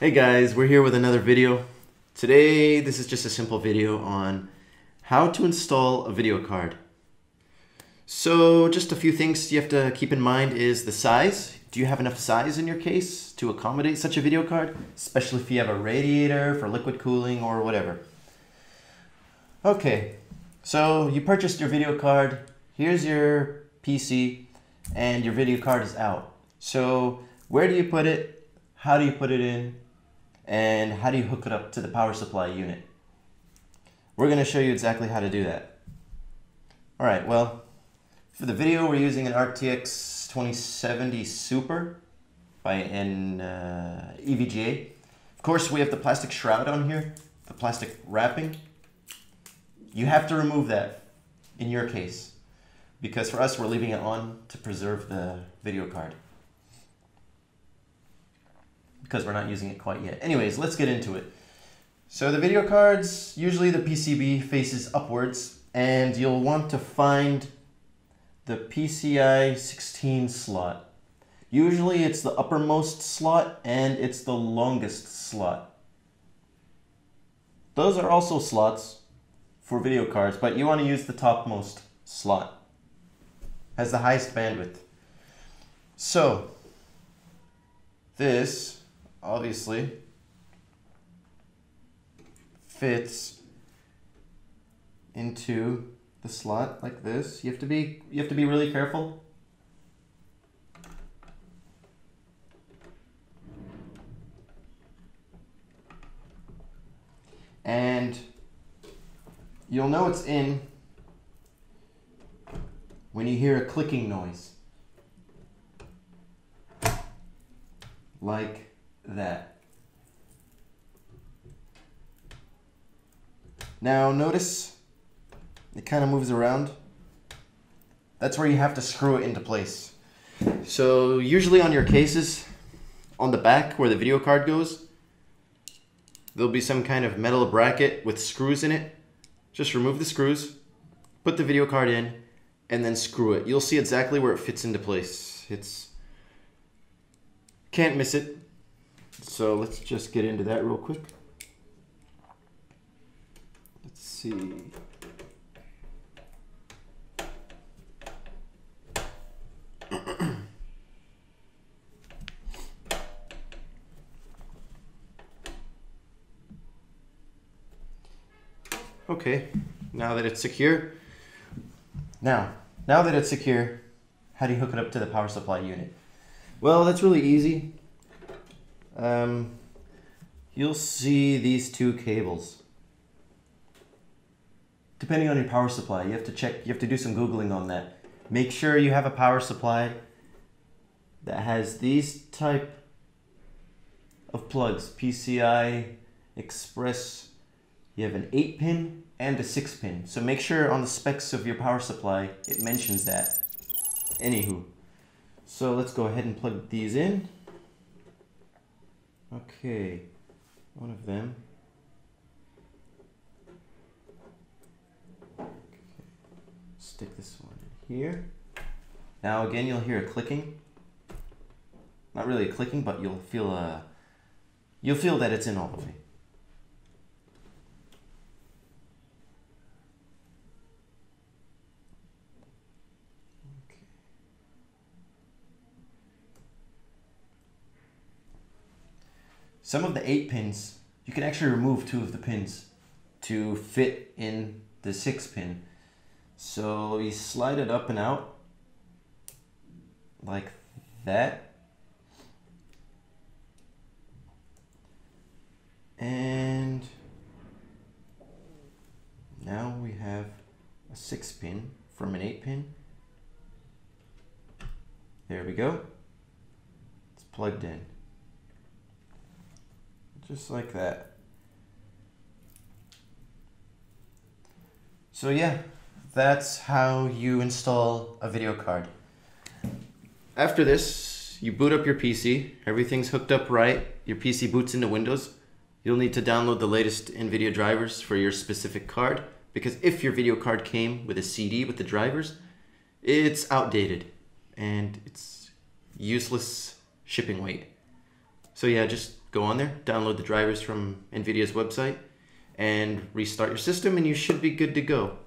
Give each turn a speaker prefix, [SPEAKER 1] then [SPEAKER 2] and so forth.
[SPEAKER 1] Hey guys, we're here with another video. Today, this is just a simple video on how to install a video card. So just a few things you have to keep in mind is the size. Do you have enough size in your case to accommodate such a video card? Especially if you have a radiator for liquid cooling or whatever. Okay, so you purchased your video card. Here's your PC and your video card is out. So where do you put it? How do you put it in? And how do you hook it up to the power supply unit? We're going to show you exactly how to do that. All right, well, for the video, we're using an RTX 2070 Super by an uh, EVGA. Of course, we have the plastic shroud on here, the plastic wrapping. You have to remove that in your case because for us, we're leaving it on to preserve the video card because we're not using it quite yet. Anyways, let's get into it. So the video cards, usually the PCB faces upwards and you'll want to find the PCI 16 slot. Usually it's the uppermost slot and it's the longest slot. Those are also slots for video cards, but you want to use the topmost slot. Has the highest bandwidth. So, this obviously fits into the slot like this. You have to be you have to be really careful. And you'll know it's in when you hear a clicking noise. Like that. Now notice it kind of moves around. That's where you have to screw it into place. So usually on your cases, on the back where the video card goes, there'll be some kind of metal bracket with screws in it. Just remove the screws, put the video card in, and then screw it. You'll see exactly where it fits into place. It's can't miss it. So let's just get into that real quick. Let's see. okay, now that it's secure. Now, now that it's secure, how do you hook it up to the power supply unit? Well, that's really easy um, you'll see these two cables. Depending on your power supply, you have to check, you have to do some Googling on that. Make sure you have a power supply that has these type of plugs, PCI, Express. You have an 8 pin and a 6 pin. So make sure on the specs of your power supply, it mentions that. Anywho, so let's go ahead and plug these in. Okay, one of them. Okay. Stick this one in here. Now again, you'll hear a clicking. Not really a clicking, but you'll feel a, you'll feel that it's in all the way. Some of the eight pins, you can actually remove two of the pins to fit in the six pin. So you slide it up and out like that. And now we have a six pin from an eight pin. There we go. It's plugged in just like that. So yeah, that's how you install a video card. After this, you boot up your PC, everything's hooked up right, your PC boots into Windows. You'll need to download the latest NVIDIA drivers for your specific card because if your video card came with a CD with the drivers, it's outdated and it's useless shipping weight. So yeah, just go on there, download the drivers from NVIDIA's website, and restart your system, and you should be good to go.